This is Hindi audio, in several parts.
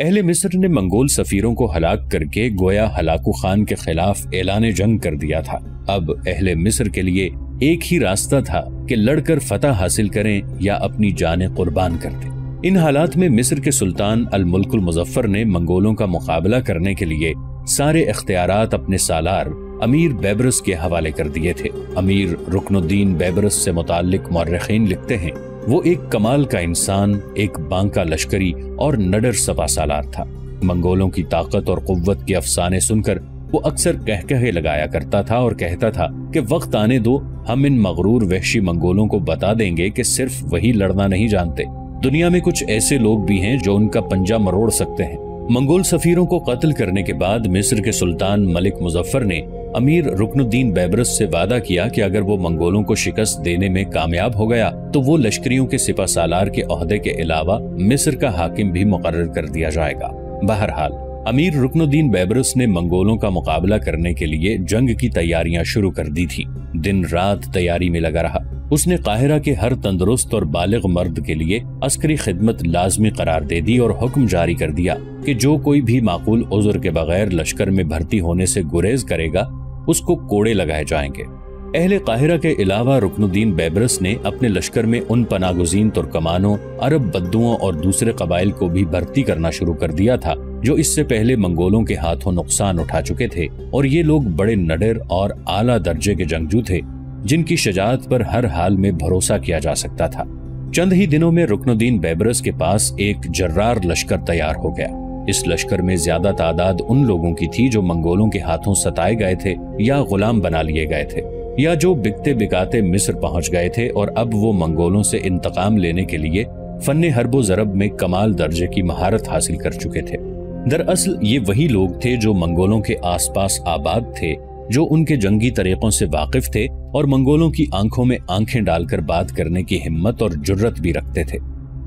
अहले मिस्र ने मंगोल सफीरों को हलाक करके गोया हलाकू खान के खिलाफ ऐलान जंग कर दिया था। अब अहले मिस्र के लिए एक ही रास्ता था कि लड़कर फतह हासिल करें या अपनी जान कुर्बान कर दें। इन हालात में मिस्र के सुल्तान अल मुल्कुल मुजफ्फर ने मंगोलों का मुकाबला करने के लिए सारे इख्तियारात अपने सालार अमीर बेबरस के हवाले कर दिए थे। अमीर रुकनुद्दीन बेबरस से मुतालिक मौरखीन लिखते हैं वो एक कमाल का इंसान, एक बांका लश्करी और नडर सपा सालार था। मंगोलों की ताकत और कुव्वत के अफसाने सुनकर वो अक्सर कह कहे लगाया करता था और कहता था कि वक्त आने दो, हम इन मगरूर वहशी मंगोलों को बता देंगे कि सिर्फ़ वही लड़ना नहीं जानते। दुनिया में कुछ ऐसे लोग भी हैं जो उनका पंजा मरोड़ सकते हैं। मंगोल सफीरों को कत्ल करने के बाद मिस्र के सुल्तान मलिक मुजफ्फर ने अमीर रुकनुद्दीन बैबरस से वादा किया कि अगर वो मंगोलों को शिकस्त देने में कामयाब हो गया तो वो लश्करियों के सिपा सालार के अहदे के अलावा मिस्र का हाकिम भी मुकर कर दिया जाएगा। बहरहाल, अमीर रुकनुद्दीन बैबरस ने मंगोलों का मुकाबला करने के लिए जंग की तैयारियाँ शुरू कर दी थी। दिन रात तैयारी में लगा रहा। उसने काहिरा के हर तंदुरुस्त और बालिग मर्द के लिए अस्करी खिदमत लाजमी करार दे दी और हुक्म जारी कर दिया कि जो कोई भी माकूल उजुर के बगैर लश्कर में भर्ती होने से गुरेज करेगा उसको कोड़े लगाए जाएँगे। अहले काहिरा के अलावा रुकनुद्दीन बैबरस ने अपने लश्कर में उन पनागुजीन, तुर्कमानों, अरब बद्दुओं और दूसरे कबाइल को भी भर्ती करना शुरू कर दिया था, जो इससे पहले मंगोलों के हाथों नुकसान उठा चुके थे और ये लोग बड़े नडर और आला दर्जे के जंगजू थे, जिनकी शजात पर हर हाल में भरोसा किया जा सकता था। चंद ही दिनों में रुकनुद्दीन बैबरस के पास एक जर्रार लश्कर तैयार हो गया। इस लश्कर में ज़्यादा तादाद उन लोगों की थी जो मंगोलों के हाथों सताए गए थे या गुलाम बना लिए गए थे, या जो बिकते बिकाते मिस्र पहुँच गए थे और अब वो मंगोलों से इंतकाम लेने के लिए फन हरबो जरब में कमाल दर्जे की महारत हासिल कर चुके थे। दरअसल ये वही लोग थे जो मंगोलों के आसपास आबाद थे, जो उनके जंगी तरीकों से वाकिफ थे और मंगोलों की आँखों में आँखें डालकर बात करने की हिम्मत और जुर्रत भी रखते थे।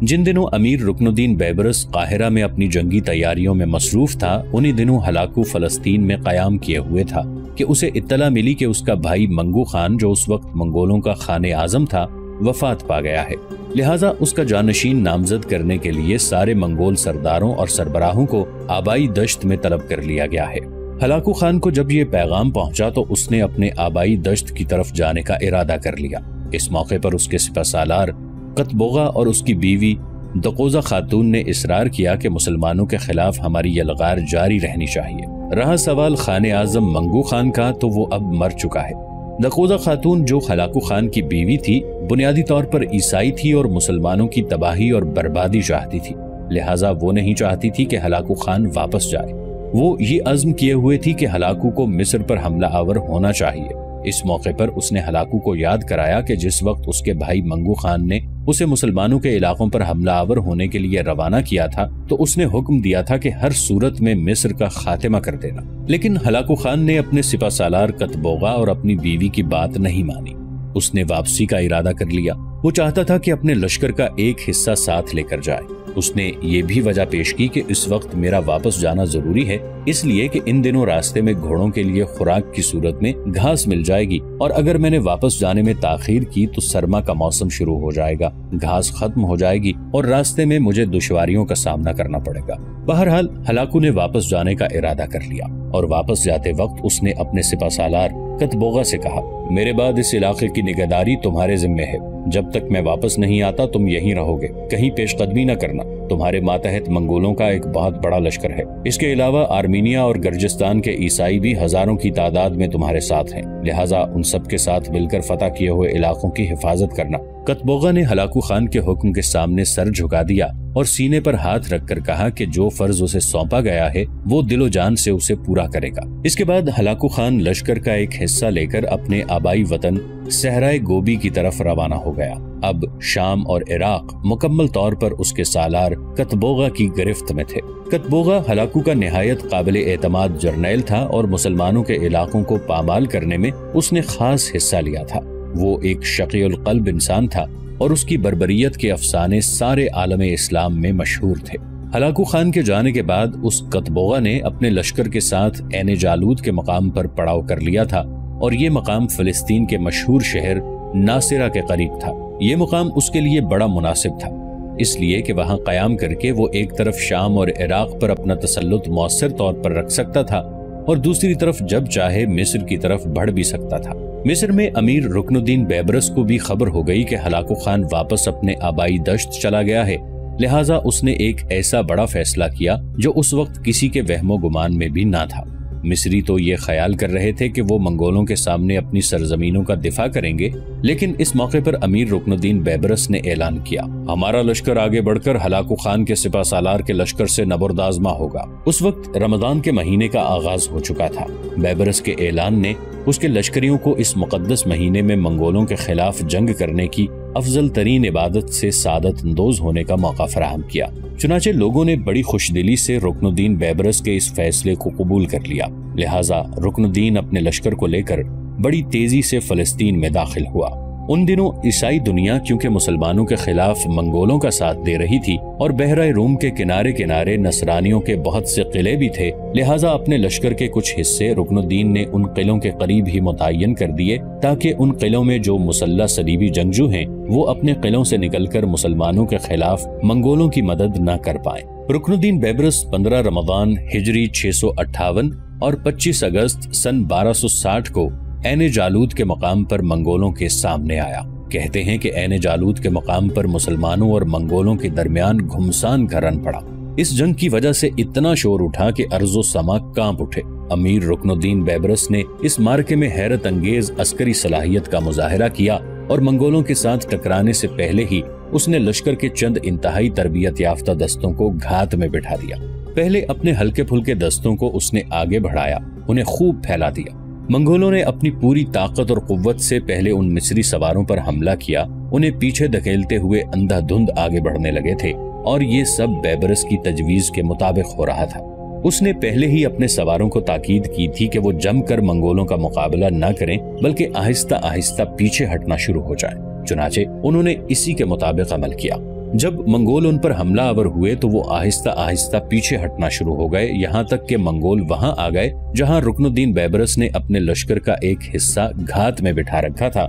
जिन दिनों अमीर रुकनुद्दीन बैबरस काहिरा में अपनी जंगी तैयारियों में मसरूफ था, उन्हीं दिनों हलाकू फलस्तीन में कयाम किए हुए था कि उसे इत्तला मिली कि उसका भाई मंगू खान, जो उस वक्त मंगोलों का खाने आज़म था, वफात पा गया है। लिहाजा उसका जानशीन नामजद करने के लिए सारे मंगोल सरदारों और सरबराहों को आबाई दश्त में तलब कर लिया गया है। हलाकू खान को जब ये पैगाम पहुँचा तो उसने अपने आबाई दश्त की तरफ़ जाने का इरादा कर लिया। इस मौके पर उसके सिपा सालार कतबोगा और उसकी बीवी दकोजा खातून ने इसरार किया कि मुसलमानों के खिलाफ हमारी यलगार जारी रहनी चाहिए। रहा सवाल खान आज़म मंगू खान का तो वो अब मर चुका है। दकोजा खातून जो खलाकू खान की बीवी थी, बुनियादी तौर पर ईसाई थी और मुसलमानों की तबाही और बर्बादी चाहती थी। लिहाजा वो नहीं चाहती थी कि हलाकू खान वापस जाए। वो ये अज्म किए हुए थी कि हलाकू को मिस्र पर हमला आवर होना चाहिए। इस मौके पर उसने हलाकू को याद कराया कि जिस वक्त उसके भाई मंगू खान ने उसे मुसलमानों के इलाकों पर हमलावर होने के लिए रवाना किया था तो उसने हुक्म दिया था कि हर सूरत में मिस्र का खात्मा कर देना। लेकिन हलाकू खान ने अपने सिपा सालार कतबोगा और अपनी बीवी की बात नहीं मानी। उसने वापसी का इरादा कर लिया। वो चाहता था कि अपने लश्कर का एक हिस्सा साथ लेकर जाए। उसने ये भी वजह पेश की कि इस वक्त मेरा वापस जाना ज़रूरी है, इसलिए कि इन दिनों रास्ते में घोड़ों के लिए खुराक की सूरत में घास मिल जाएगी और अगर मैंने वापस जाने में ताखिर की तो सरमा का मौसम शुरू हो जाएगा, घास खत्म हो जाएगी और रास्ते में मुझे दुश्वारियों का सामना करना पड़ेगा। बहरहाल, हलाकू ने वापस जाने का इरादा कर लिया और वापस जाते वक्त उसने अपने सिपा सालार कतबोगा से कहा, मेरे बाद इस इलाके की निगहदारी तुम्हारे जिम्मे है। जब तक मैं वापस नहीं आता, तुम यहीं रहोगे। कहीं पेशकदमी न करना। तुम्हारे मातहत मंगोलों का एक बहुत बड़ा लश्कर है। इसके अलावा आर्मीनिया और गर्जिस्तान के ईसाई भी हज़ारों की तादाद में तुम्हारे साथ हैं। लिहाजा उन सब के साथ मिलकर फतह किए हुए इलाकों की हिफाजत करना। कतबोगा ने हलाकू खान के हुक्म के सामने सर झुका दिया और सीने पर हाथ रखकर कहा कि जो फ़र्ज़ उसे सौंपा गया है, वो दिलो जान से उसे पूरा करेगा। इसके बाद हलाकू खान लश्कर का एक हिस्सा लेकर अपने आबाई वतन सहराए गोबी की तरफ़ रवाना हो गया। अब शाम और इराक मुकम्मल तौर पर उसके सालार कतबोगा की गिरफ्त में थे। कतबोगा हलाकू का नहायत काबिल एतमाद जर्नैल था और मुसलमानों के इलाकों को पामाल करने में उसने खास हिस्सा लिया था। वो एक शकील कल्ब इंसान था और उसकी बरबरीत के अफसाने सारे आलम इस्लाम में मशहूर थे। हलाकू खान के जाने के बाद उस कतबोगा ने अपने लश्कर के साथ एन जालूद के मकाम पर पड़ाव कर लिया था और ये मकाम फलस्तीन के मशहूर शहर नासिरा के करीब था। ये मुकाम उसके लिए बड़ा मुनासिब था, इसलिए कि वहाँ कयाम करके वो एक तरफ़ शाम और इराक पर अपना तसल्लुत मौसर तौर पर रख सकता था और दूसरी तरफ़ जब चाहे मिस्र की तरफ़ बढ़ भी सकता था। मिस्र में अमीर रुकनुद्दीन बैबरस को भी खबर हो गई कि हलाकू खान वापस अपने आबाई दश्त चला गया है। लिहाजा उसने एक ऐसा बड़ा फैसला किया जो उस वक्त किसी के वहमो गुमान में भी ना था। मिस्री तो ये ख्याल कर रहे थे कि वो मंगोलों के सामने अपनी सरजमीनों का दिफा करेंगे लेकिन इस मौके पर अमीर रुकनुद्दीन बैबरस ने ऐलान किया। हमारा लश्कर आगे बढ़कर हलाकू खान के सिपा सालार के लश्कर से नबरदाजमा होगा। उस वक्त रमदान के महीने का आगाज़ हो चुका था। बैबरस के ऐलान ने उसके लश्करियों को इस मुकदस महीने में मंगोलों के खिलाफ जंग करने की अफजल तरीन इबादत से सादत अंदोज होने का मौका फराहम किया। चुनाचे लोगों ने बड़ी खुशदिली से रुकनुद्दीन बैबरस के इस फैसले को कबूल कर लिया। लिहाजा रुकनुद्दीन अपने लश्कर को लेकर बड़ी तेज़ी से फलस्तीन में दाखिल हुआ। उन दिनों ईसाई दुनिया क्योंकि मुसलमानों के खिलाफ मंगोलों का साथ दे रही थी और बहरा रूम के किनारे किनारे नसरानियों के बहुत से किले भी थे, लिहाजा अपने लश्कर के कुछ हिस्से रुकनुद्दीन ने उन किलों के करीब ही मुतन कर दिए, ताकि उन किलों में जो मुसल्ला सलीबी जंगजू हैं, वो अपने किलों से निकलकर मुसलमानों के खिलाफ मंगोलों की मदद न कर पाए। रुकनुद्दीन बैबरस पंद्रह रमदान हिजरी छह सौ अट्ठावन और 25 अगस्त सन 1260 को एन जालूद के मकाम पर मंगोलों के सामने आया। कहते हैं कि एन जालूद के मकाम पर मुसलमानों और मंगोलों के दरमियान घुमसान का रन पड़ा। इस जंग की वजह से इतना शोर उठा कि अर्जो समा काँप उठे। अमीर रुकनुद्दीन बैबरस ने इस मार्के में हैरत अंगेज अस्करी सलाहियत का मुजाहरा किया और मंगोलों के साथ टकराने से पहले ही उसने लश्कर के चंद इंतहाई तरबियत याफ्ता दस्तों को घात में बिठा दिया। पहले अपने हल्के फुल्के दस्तों को उसने आगे बढ़ाया, उन्हें खूब फैला दिया। मंगोलों ने अपनी पूरी ताकत और कुव्वत से पहले उन मिस्री सवारों पर हमला किया, उन्हें पीछे धकेलते हुए अंधाधुंध आगे बढ़ने लगे थे, और ये सब बैबरस की तजवीज के मुताबिक हो रहा था। उसने पहले ही अपने सवारों को ताकीद की थी कि वो जमकर मंगोलों का मुकाबला न करें, बल्कि आहिस्ता आहिस्ता पीछे हटना शुरू हो जाए। चुनाचे, उन्होंने इसी के मुताबिक अमल किया। जब मंगोल उन पर हमला आवर हुए तो वो आहिस्ता आहिस्ता पीछे हटना शुरू हो गए। यहाँ तक कि मंगोल वहाँ आ गए, जहाँ रुकनुद्दीन बैबरस ने अपने लश्कर का एक हिस्सा घात में बिठा रखा था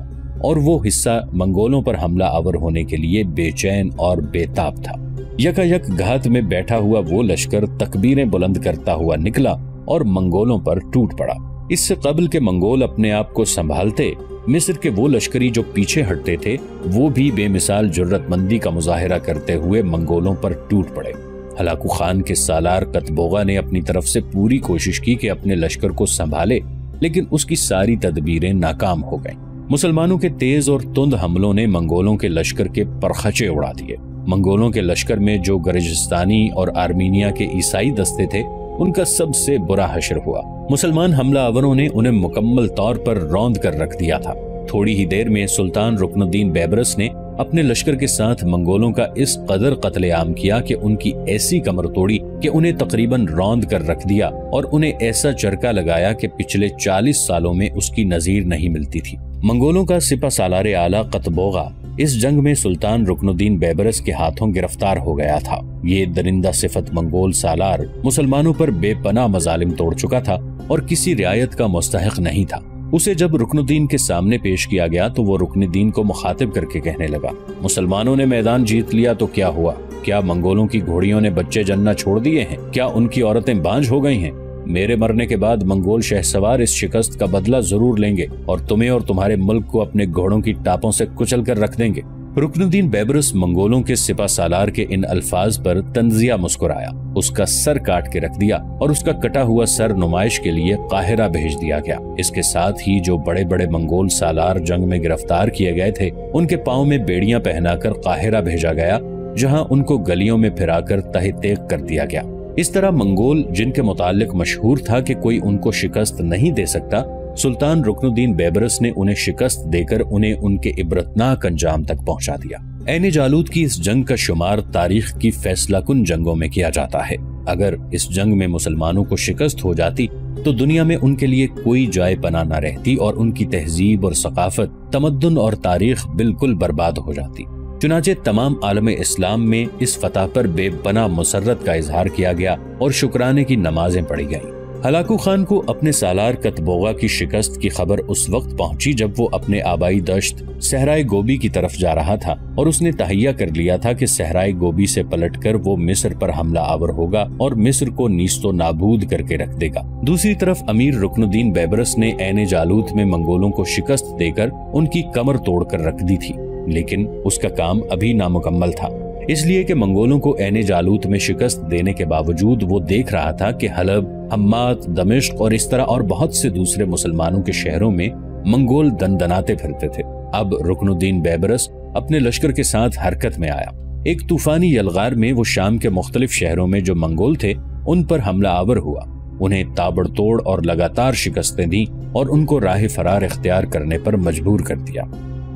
और वो हिस्सा मंगोलों पर हमला आवर होने के लिए बेचैन और बेताब था। यकायक घात में बैठा हुआ वो लश्कर तकबीरें बुलंद करता हुआ निकला और मंगोलों पर टूट पड़ा। इससे कबल के मंगोल अपने आप को संभालते मिस्र के वो लश्करी जो पीछे हटते थे, वो भी बेमिसाल जरूरतमंदी का मुजाहरा करते हुए मंगोलों पर टूट पड़े हलाकू खान के सालार कतबोगा ने अपनी तरफ़ से पूरी कोशिश की कि अपने लश्कर को संभाले, लेकिन उसकी सारी तदबीरें नाकाम हो गईं। मुसलमानों के तेज और तुंद हमलों ने मंगोलों के लश्कर के परखचे उड़ा दिए मंगोलों के लश्कर में जो गरजिस्तानी और आर्मीनिया के ईसाई दस्ते थे उनका सबसे बुरा हशर हुआ। मुसलमान हमलावरों ने उन्हें मुकम्मल तौर पर रौंद कर रख दिया था। थोड़ी ही देर में सुल्तान रुकनुद्दीन बैबरस ने अपने लश्कर के साथ मंगोलों का इस कदर कत्लेआम किया कि उनकी ऐसी कमर तोड़ी कि उन्हें तकरीबन रौंद कर रख दिया और उन्हें ऐसा चरका लगाया कि पिछले 40 सालों में उसकी नजीर नहीं मिलती थी। मंगोलों का सिपा सालार आला कतबोगा इस जंग में सुल्तान रुकनुद्दीन बैबरस के हाथों गिरफ़्तार हो गया था। ये दरिंदा सिफत मंगोल सालार मुसलमानों पर बेपना मजालिम तोड़ चुका था और किसी रियायत का मुस्तक नहीं था। उसे जब रुकनुद्दीन के सामने पेश किया गया तो वो रुकनुद्दीन को मुखातिब करके कहने लगा, मुसलमानों ने मैदान जीत लिया तो क्या हुआ? क्या मंगोलों की घोड़ियों ने बच्चे जन्ना छोड़ दिए हैं? क्या उनकी औरतें बांझ हो गई हैं? मेरे मरने के बाद मंगोल शहसवार इस शिकस्त का बदला ज़रूर लेंगे और तुम्हें और तुम्हारे मुल्क को अपने घोड़ों की टापों से कुचल कर रख देंगे। रुकनुद्दीन बैबरस मंगोलों के सिपा सालार के इन अल्फाज पर तंजिया मुस्कुराया। उसका सर काट के रख दिया और उसका कटा हुआ सर नुमाइश के लिए काहिरा भेज दिया गया। इसके साथ ही जो बड़े बड़े मंगोल सालार जंग में गिरफ़्तार किए गए थे, उनके पाओ में बेड़ियाँ पहनाकर काहिरा भेजा गया, जहाँ उनको गलियों में फिराकर तहे तेग कर दिया गया। इस तरह मंगोल, जिनके मुतालिक मशहूर था कि कोई उनको शिकस्त नहीं दे सकता, सुल्तान रुकनुद्दीन बेबरस ने उन्हें शिकस्त देकर उन्हें उनके इबरतनाक अंजाम तक पहुँचा दिया। एन जालूद की इस जंग का शुमार तारीख की फैसला कुन जंगों में किया जाता है। अगर इस जंग में मुसलमानों को शिकस्त हो जाती तो दुनिया में उनके लिए कोई जाय पना न रहती और उनकी तहजीब और सकाफत, तमद्दुन और तारीख बिल्कुल बर्बाद हो जाती। चुनाचे तमाम आलम इस्लाम में इस फतह पर बेपना मुसरत का इजहार किया गया और शुक्राने की नमाजें पढ़ी गईं। हलाकू खान को अपने सालार कतबोगा की शिकस्त की खबर उस वक्त पहुँची जब वो अपने आबाई दश्त सहराय गोबी की तरफ़ जा रहा था और उसने तहिया कर लिया था कि सहराय गोबी से पलटकर वो मिस्र पर हमला आवर होगा और मिस्र को नीस्तो नाबूद करके रख देगा। दूसरी तरफ़ अमीर रुकनुद्दीन बैबरस ने एन जालूत में मंगोलों को शिकस्त देकर उनकी कमर तोड़कर रख दी थी। लेकिन उसका काम अभी नामुकम्मल था। इसलिए कि मंगोलों को एने जालूत में शिकस्त देने के बावजूद वो देख रहा था कि हलब हम्मात दमिश्क और इस तरह और बहुत से दूसरे मुसलमानों के शहरों में मंगोल दनदनाते फिरते थे। अब रुकनुद्दीन बैबरस अपने लश्कर के साथ हरकत में आया। एक तूफानी यलगार में वो शाम के मुख्तलिफ़ शहरों में जो मंगोल थे, उन पर हमला आवर हुआ। उन्हें ताबड़तोड़ और लगातार शिकस्तें दी और उनको राह फरार इख्तियार करने पर मजबूर कर दिया।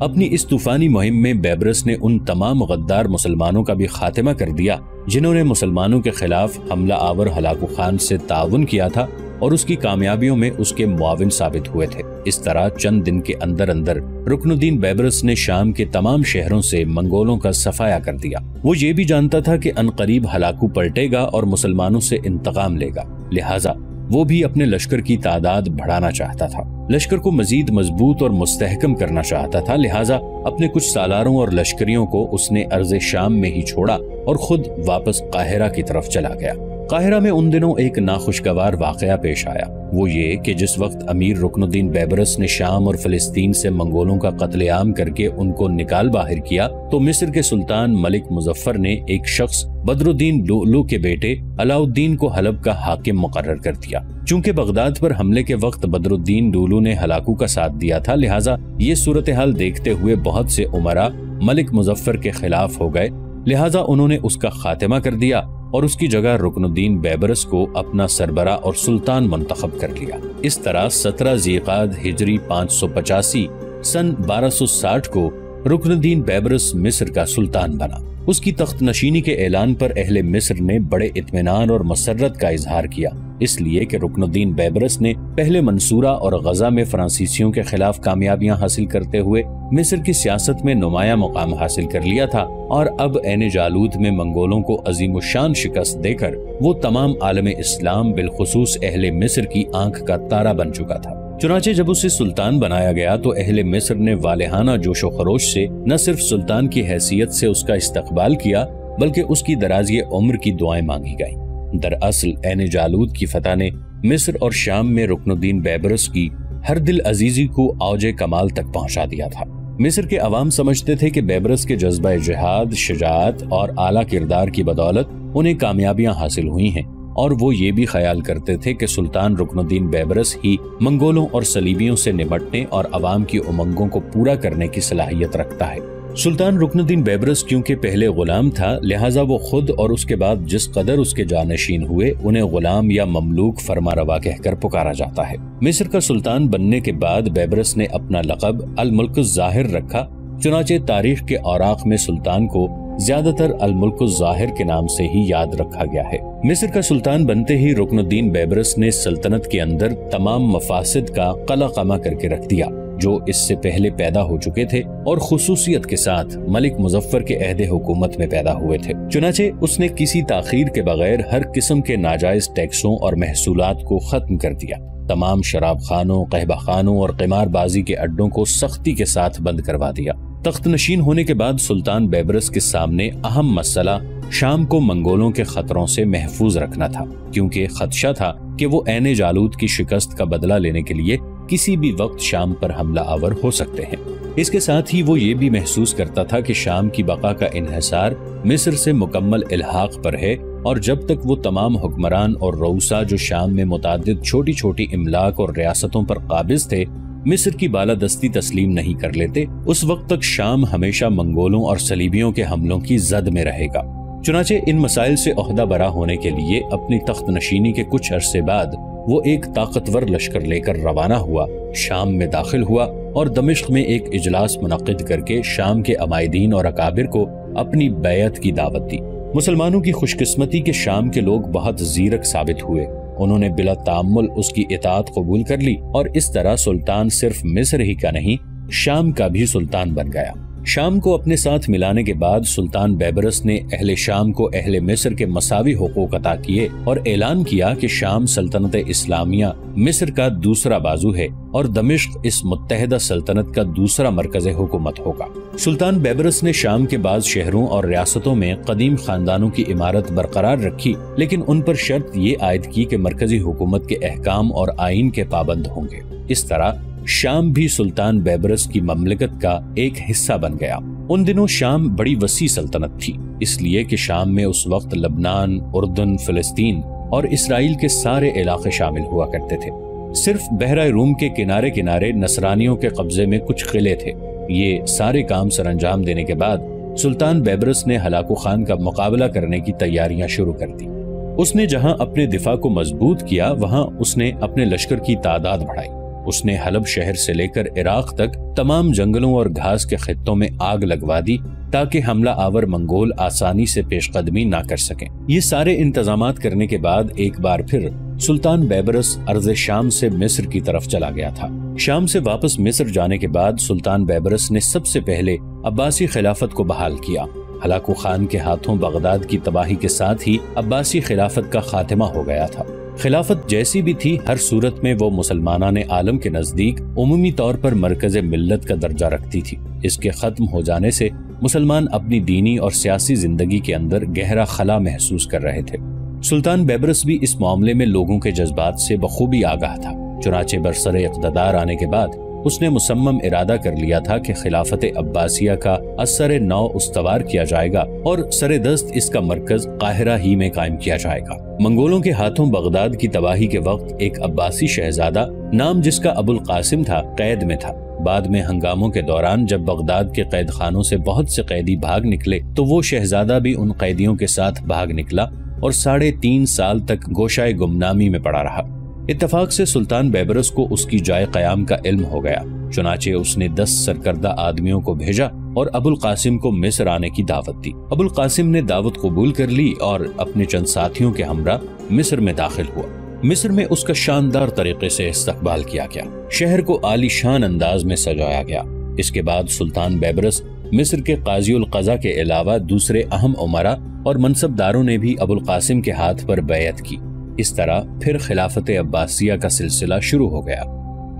अपनी इस तूफानी मुहिम में बेबरस ने उन तमाम गद्दार मुसलमानों का भी खात्मा कर दिया, जिन्होंने मुसलमानों के खिलाफ हमला आवर हलाकू खान से ताउन किया था और उसकी कामयाबियों में उसके मुआविन साबित हुए थे। इस तरह चंद दिन के अंदर अंदर रुकनुद्दीन बैबरस ने शाम के तमाम शहरों से मंगोलों का सफाया कर दिया। वो ये भी जानता था कि अनकरीब हलाकू पलटेगा और मुसलमानों से इंतकाम लेगा। लिहाजा वो भी अपने लश्कर की तादाद बढ़ाना चाहता था। लश्कर को मजीद मज़बूत और मुस्तहकम करना चाहता था, लिहाजा अपने कुछ सालारों और लश्करियों को उसने अर्ज़ शाम में ही छोड़ा और खुद वापस काहिरा की तरफ़ चला गया। काहिरा में उन दिनों एक नाखुशगवार वाकया पेश आया। वो ये कि जिस वक्त अमीर रुकनुद्दीन बैबरस ने शाम और फिलिस्तीन से मंगोलों का कत्लेआम करके उनको निकाल बाहर किया तो मिस्र के सुल्तान मलिक मुजफ्फर ने एक शख्स बदरुद्दीन लुलू के बेटे अलाउद्दीन को हलब का हाकिम मुकर कर दिया। चूँकि बगदाद पर हमले के वक्त बदरुद्दीन लुलू ने हलाकू का साथ दिया था, लिहाजा ये सूरत हाल देखते हुए बहुत से उमरा मलिक मुजफ्फर के खिलाफ हो गए, लिहाजा उन्होंने उसका खात्मा कर दिया। और उसकी जगह रुकनुद्दीन बैबरस को अपना सरबरा और सुल्तान मंतखब कर लिया। इस तरह सत्रह जीकाद हिजरी पाँच सौ पचासी सन बारह सौ साठ को रुकनुद्दीन बैबरस मिस्र का सुल्तान बना। उसकी तख्त नशीनी के ऐलान पर अहले मिस्र ने बड़े इतमान और मसरत का इजहार किया। इसलिए कि रुकनुद्दीन बैबरस ने पहले मंसूरा और गजा में फ्रांसीसियों के खिलाफ कामयाबियाँ हासिल करते हुए मिस्र की सियासत में नुमाया मुकाम हासिल कर लिया था और अब एन जालूद में मंगोलों को अजीम शान शिकस्त देकर वो तमाम आलम इस्लाम बिलखसूस अहले मिस्र की आँख का तारा बन चुका था चुनाचे जब उसे सुल्तान बनाया गया तो अहले मिस्र ने वालेहाना जोशो खरोश से न सिर्फ़ सुल्तान की हैसियत से उसका इस्तकबाल किया, बल्कि उसकी दराजी उम्र की दुआएँ मांगी गईं। दरअसल एन जालूद की फतह ने मिस्र और शाम में रुकनुद्दीन बैबरस की हर दिल अजीजी को औज कमाल तक पहुँचा दिया था। मिस्र के अवाम समझते थे कि बैबरस के जज्बा जहाद, शजात और आला किरदार की बदौलत उन्हें कामयाबियाँ हासिल हुई हैं और वो ये भी ख्याल करते थे कि सुल्तान रुकनुद्दीन बैबरस ही मंगोलों और सलीबियों से निपटने और अवाम की उमंगों को पूरा करने की सलाहियत रखता है। सुल्तान रुकनुद्दीन बेबरस क्योंकि पहले गुलाम था, लिहाजा वो खुद और उसके बाद जिस कदर उसके जानशीन हुए, उन्हें गुलाम या ममलूक फरमा रवा कहकर पुकारा जाता है। मिस्र का सुल्तान बनने के बाद बेबरस ने अपना लकब अल मुल्क ज़ाहिर रखा। चुनाचे तारीख के औराक में सुल्तान को ज़्यादातर अल मुल्क ज़ाहिर के नाम से ही याद रखा गया है। मिस्र का सुल्तान बनते ही रुकनुद्दीन बेबरस ने सल्तनत के अंदर तमाम मफासद का कला कमा करके रख दिया। जो इससे पहले पैदा हो चुके थे और खसूसियत के साथ मलिक मुजफ्फर के अहद हुकूमत में पैदा हुए थे। चुनाचे उसने किसी ताखीर के बगैर हर किस्म के नाजायज टैक्सों और महसूलात को खत्म कर दिया। तमाम शराब खानों, कहबा खानों और किमारबाजी के अड्डों को सख्ती के साथ बंद करवा दिया। तख्त नशीन होने के बाद सुल्तान बेबरस के सामने अहम मसला शाम को मंगोलों के खतरों से महफूज रखना था, क्योंकि खदशा था कि वो एन जालूद की शिकस्त का बदला लेने के लिए किसी भी वक्त शाम पर हमला आवर हो सकते हैं। इसके साथ ही वो ये भी महसूस करता था कि शाम की बका का इन्हसार मिस्र से मुकम्मल इलाहाक पर है और जब तक वो तमाम हुक्मरान और रऊसा जो शाम में मुताद छोटी छोटी इमलाक और रियासतों पर काबिज थे, मिस्र की बालादस्ती तस्लीम नहीं कर लेते, उस वक्त तक शाम हमेशा मंगोलों और सलीबियों के हमलों की जद में रहेगा। चुनाचे इन मसाइल से अहदा बरा होने के लिए अपनी तख्त नशीनी के कुछ अरसे बाद वो एक ताकतवर लश्कर लेकर रवाना हुआ, शाम में दाखिल हुआ और दमिश्क में एक इजलास मुनद करके शाम के अमायदीन और अकाबिर को अपनी बैत की दावत दी। मुसलमानों की खुशकिस्मती के शाम के लोग बहुत जीरक साबित हुए। उन्होंने बिला तामुल उसकी इतात कबूल कर ली और इस तरह सुल्तान सिर्फ़ मिस्र ही का नहीं, शाम का भी सुल्तान बन गया। शाम को अपने साथ मिलाने के बाद सुल्तान बैबरस ने अहले शाम को अहले मिस्र के मसावी हकूक अता किए और ऐलान किया कि शाम सल्तनत इस्लामिया मिस्र का दूसरा बाजू है और दमिश्क इस मुतहदा सल्तनत का दूसरा मरकज हुकूमत होगा। सुल्तान बैबरस ने शाम के बाद शहरों और रियासतों में कदीम खानदानों की इमारत बरकरार रखी, लेकिन उन पर शर्त ये आयद की कि मरकजी हुकूमत के अहकाम और आइन के पाबंद होंगे। इस तरह शाम भी सुल्तान बैबरस की ममलिकत का एक हिस्सा बन गया। उन दिनों शाम बड़ी वसी सल्तनत थी, इसलिए कि शाम में उस वक्त लबनान, उर्दन, फिलिस्तीन और इसराइल के सारे इलाके शामिल हुआ करते थे। सिर्फ़ बहरा रूम के किनारे किनारे नसरानियों के कब्जे में कुछ किले थे। ये सारे काम सर अंजाम देने के बाद सुल्तान बैबरस ने हलाकू खान का मुकाबला करने की तैयारियाँ शुरू कर दी। उसने जहाँ अपने दिफा को मज़बूत किया, वहाँ उसने अपने लश्कर की तादाद बढ़ाई। उसने हलब शहर से लेकर इराक तक तमाम जंगलों और घास के खत्तों में आग लगवा दी ताकि हमला आवर मंगोल आसानी से पेशकदमी ना कर सकें। ये सारे इंतज़ाम करने के बाद एक बार फिर सुल्तान बैबरस अर्ज़ शाम से मिस्र की तरफ़ चला गया था। शाम से वापस मिस्र जाने के बाद सुल्तान बैबरस ने सबसे पहले अब्बासी खिलाफत को बहाल किया। हलाकू खान के हाथों बगदाद की तबाही के साथ ही अब्बासी खिलाफत का खात्मा हो गया था। खिलाफत जैसी भी थी, हर सूरत में वो मुसलमाना ने आलम के नज़दीक उमूमी तौर पर मरकज मिल्लत का दर्जा रखती थी। इसके खत्म हो जाने से मुसलमान अपनी दीनी और सियासी ज़िंदगी के अंदर गहरा खला महसूस कर रहे थे। सुल्तान बेबरस भी इस मामले में लोगों के जज्बात से बखूबी आगाह था। चुनाचे बरसर इकतदार आने के बाद उसने मुसम्मम इरादा कर लिया था कि खिलाफत अब्बासिया का असर नौ उस्तवार किया जाएगा और सर दस्त इसका मरकज काहिरा ही में कायम किया जाएगा। मंगोलों के हाथों बगदाद की तबाही के वक्त एक अब्बासी शहजादा, नाम जिसका अबुल कासिम था, कैद में था। बाद में हंगामों के दौरान जब बगदाद के कैद खानों से बहुत से कैदी भाग निकले तो वो शहजादा भी उन कैदियों के साथ भाग निकला और साढ़े तीन साल तक गोशाए गुमनामी में पड़ा रहा। इतफाक से सुल्तान बेबरस को उसकी जाय कयाम का इल्म हो गया। चुनाचे उसने दस सरकर्दा आदमियों को भेजा और अबुल कासिम को मिस्र आने की दावत दी। अबुल कासिम ने दावत कबूल कर ली और अपने चंद साथियों के हमरा मिस्र में दाखिल हुआ। मिस्र में उसका शानदार तरीके से इस्तकबाल किया गया। शहर को आलीशान अंदाज में सजाया गया। इसके बाद सुल्तान बेबरस मिस्र के काजी कजा के अलावा दूसरे अहम उमरा और मनसबदारों ने भी अबुल कासिम के हाथ पर बैत की। इस तरह फिर खिलाफत अब्बासिया का सिलसिला शुरू हो गया।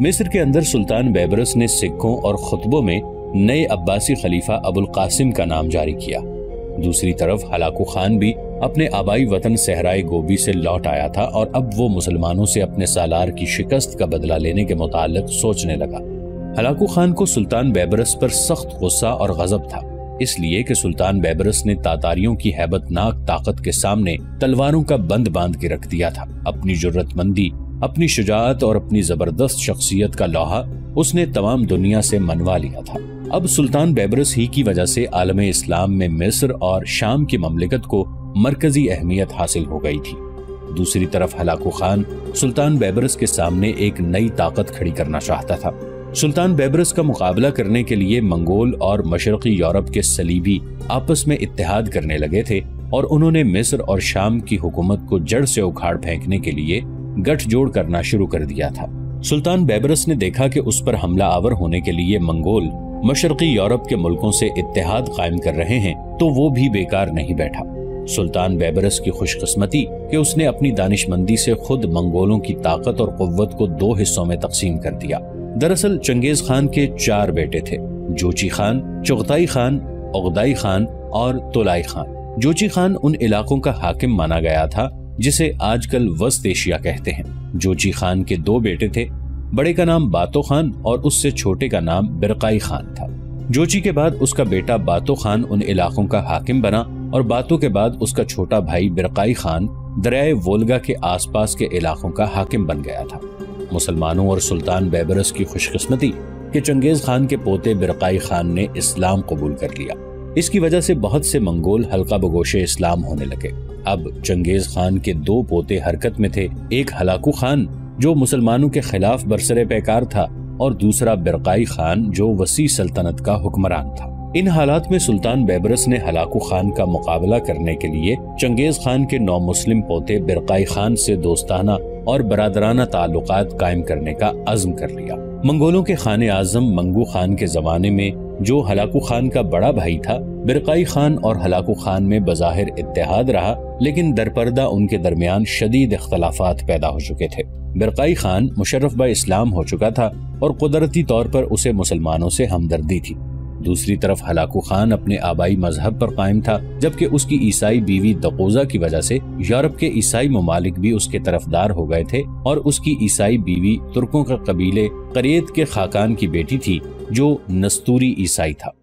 मिस्र के अंदर सुल्तान बेबरस ने सिखों और खुतबों में नए अब्बासी खलीफा अबुल कासिम का नाम जारी किया। दूसरी तरफ़ हलाकू खान भी अपने आबाई वतन सहराई गोबी से लौट आया था और अब वो मुसलमानों से अपने सालार की शिकस्त का बदला लेने के मुतालिक सोचने लगा। हलाकू खान को सुल्तान बेबरस पर सख्त गुस्सा और गजब था। इसलिए कि सुल्तान बैबरस ने तातारियों की हैबतनाक ताकत के सामने तलवारों का बंद बाँध के रख दिया था। अपनी जरूरतमंदी, अपनी शुजात और अपनी ज़बरदस्त शख्सियत का लोहा उसने तमाम दुनिया से मनवा लिया था। अब सुल्तान बैबरस ही की वजह से आलम इस्लाम में मिस्र और शाम की ममलिकत को मरकजी अहमियत हासिल हो गई थी। दूसरी तरफ़ हलाकू खान सुल्तान बैबरस के सामने एक नई ताकत खड़ी करना चाहता था। सुल्तान बेबरस का मुकाबला करने के लिए मंगोल और मशरकी यूरोप के सलीबी आपस में इत्तेहाद करने लगे थे और उन्होंने मिस्र और शाम की हुकूमत को जड़ से उखाड़ फेंकने के लिए गठजोड़ करना शुरू कर दिया था। सुल्तान बेबरस ने देखा कि उस पर हमला आवर होने के लिए मंगोल, मशरकी यूरोप के मुल्कों से इत्तेहाद कायम कर रहे हैं तो वो भी बेकार नहीं बैठा। सुल्तान बेबरस की खुशकस्मती कि उसने अपनी दानिशमंदी से खुद मंगोलों की ताकत और कुत को दो हिस्सों में तकसीम कर दिया। दरअसल चंगेज खान के चार बेटे थे, Jochi Khan, Chagatai Khan Ogedei Khan और तोलाई खान। जोची खान उन इलाकों का हाकिम माना गया था, जिसे आजकल वस्त एशिया कहते हैं। जोची खान के दो बेटे थे, बड़े का नाम बातो खान और उससे छोटे का नाम बिरकाई खान था। जोची के बाद उसका बेटा बातो खान उन इलाकों का हाकिम बना और बातो के बाद उसका छोटा भाई बिरकाई खान दरियाए वोलगा के आसपास के इलाकों का हाकिम बन गया था। मुसलमानों और सुल्तान बैबरस की खुशकिस्मती कि चंगेज खान के पोते बिरकाई खान ने इस्लाम कबूल कर लिया। इसकी वजह से बहुत से मंगोल हल्का बगोशे इस्लाम होने लगे। अब चंगेज खान के दो पोते हरकत में थे, एक हलाकू खान, जो मुसलमानों के खिलाफ बरसरे पैकार था, और दूसरा बिरकाई खान, जो वसी सल्तनत का हुक्मरान था। इन हालात में सुल्तान बैबरस ने हलाकू खान का मुकाबला करने के लिए चंगेज खान के नौ मुस्लिम पोते बिरकाई खान से दोस्ताना और बरदराना ताल्लुकात कायम करने का अज़म कर लिया। मंगोलों के खान आज़म मंगू खान के जमाने में जो हलाकू खान का बड़ा भाई था, बिरकाई खान और हलाकू खान में बज़ाहिर इतिहाद रहा, लेकिन दरपर्दा उनके दरमियान शदीद इख्तलाफात पैदा हो चुके थे। बिरकाई खान मुशर्रफ ब इस्लाम हो चुका था और कुदरती तौर पर उसे मुसलमानों से हमदर्दी थी। दूसरी तरफ़ हलाकू खान अपने आबाई मज़हब पर कायम था, जबकि उसकी ईसाई बीवी दकोजा की वजह से यूरोप के ईसाई ममालिक भी उसके तरफदार हो गए थे और उसकी ईसाई बीवी तुर्कों का कबीले करेत के खाकान की बेटी थी, जो नस्तूरी ईसाई था।